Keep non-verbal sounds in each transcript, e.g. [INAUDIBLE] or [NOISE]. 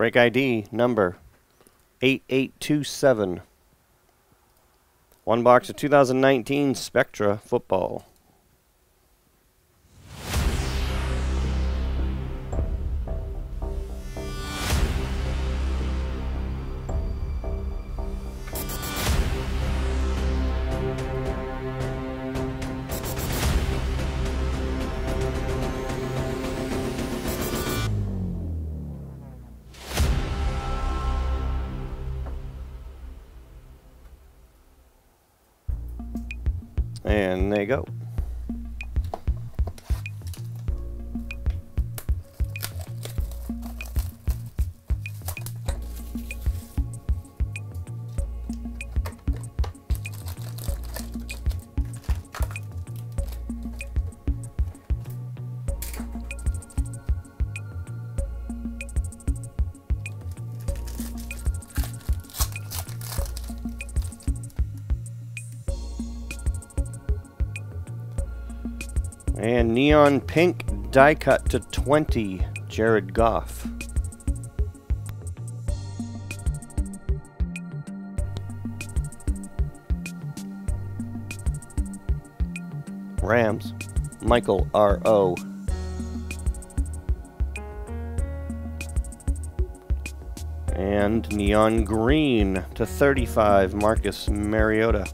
Break ID number 8827. One box of 2019 Spectra football. And there you go. And neon pink die cut to 20, Jared Goff. Rams, Michael R.O. And neon green to 35, Marcus Mariota.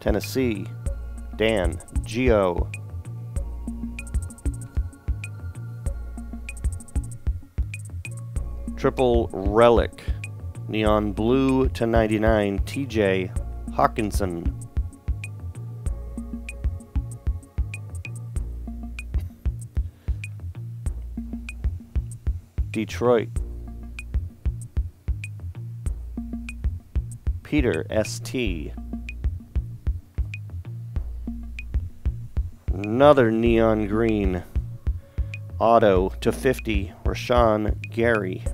Tennessee, Dan, Geo. Triple Relic, Neon Blue to 99, TJ Hockenson. Detroit. Peter ST. Another neon green. Auto to 50, Rashan Gary.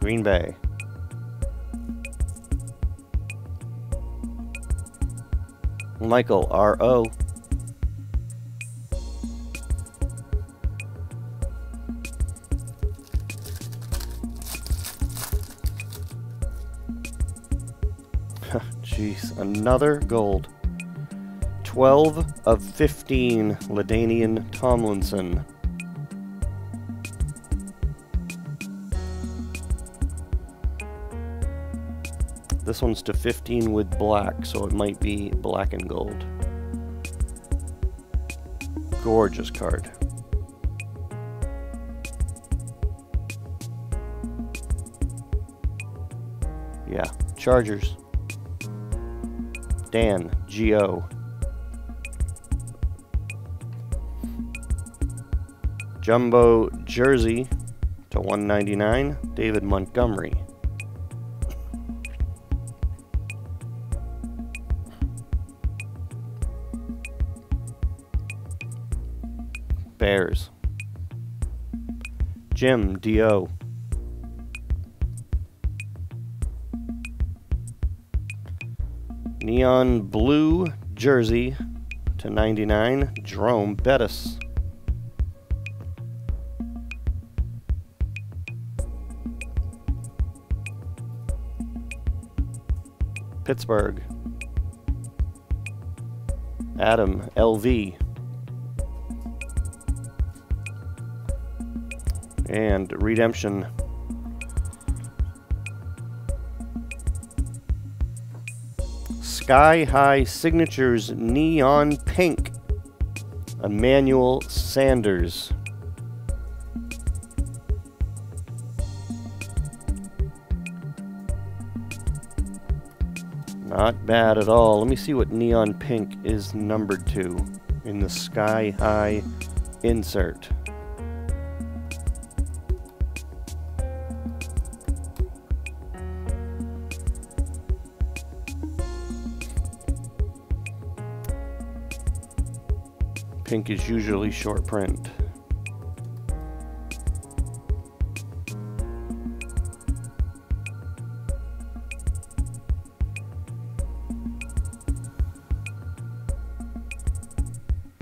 Green Bay. Michael R.O. Jeez, another gold. 12 of 15, LaDainian Tomlinson. This one's to 15 with black, so it might be black and gold. Gorgeous card. Yeah, Chargers. Dan, G.O. Jumbo Jersey to 199, David Montgomery. Bears. Jim, D.O. Neon blue jersey to 99, Jerome Bettis. Pittsburgh. Adam LV. And redemption Sky High Signatures Neon Pink. Emmanuel Sanders. Not bad at all. Let me see what Neon Pink is numbered to in the Sky High insert. Pink is usually short print.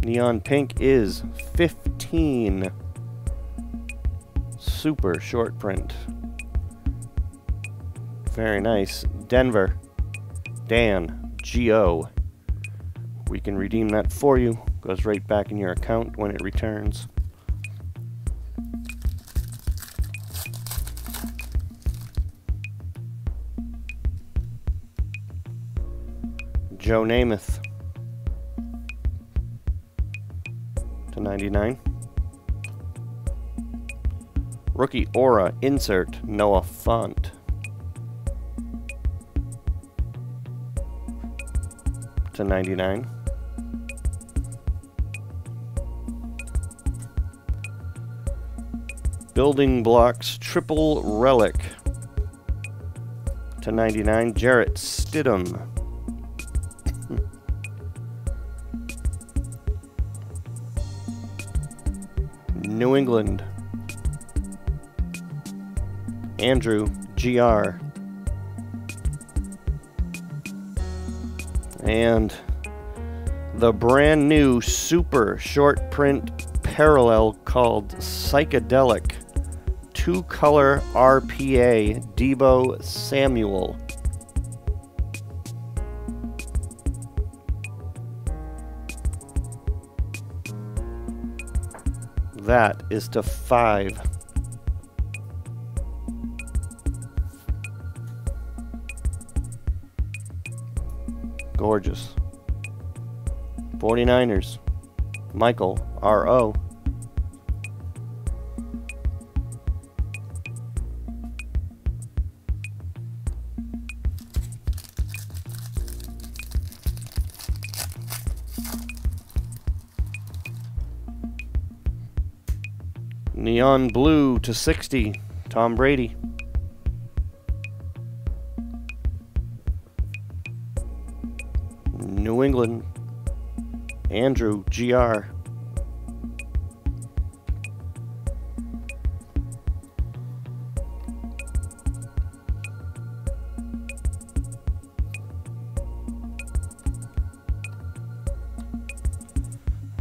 Neon Pink is 15. Super short print. Very nice. Denver. Dan. G-O. We can redeem that for you. Goes right back in your account when it returns. Joe Namath. to 99. Rookie Aura Insert Noah Fant. To 99. Building Blocks Triple Relic. To 99. Jarrett Stidham. Hmm. New England. Andrew GR. And the brand new super short print parallel called Psychedelic two color RPA Deebo Samuel. That is to five. Gorgeous. 49ers. Michael, R.O. Neon Blue to 60, Tom Brady. New England, Andrew GR.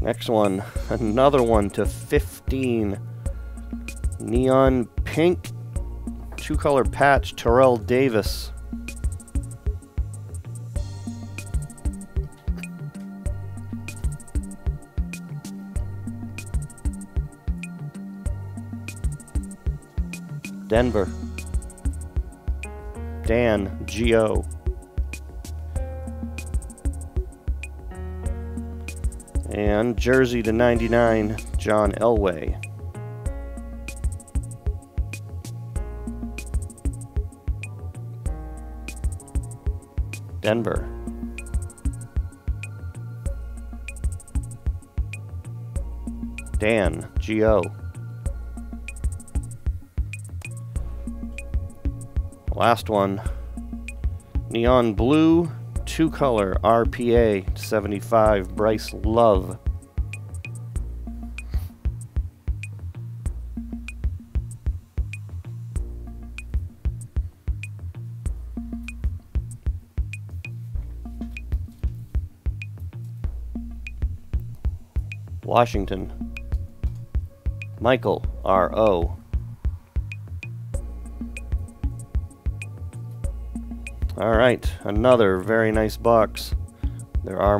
Next one, [LAUGHS] another one to 15. Neon pink, two color patch, Terrell Davis. Denver. Dan, G.O. And Jersey to 99, John Elway. Denver. Dan, G.O. Last one. Neon Blue, two color, RPA 75, Bryce Love. Washington. Michael, R.O. All right, another very nice box. There are more.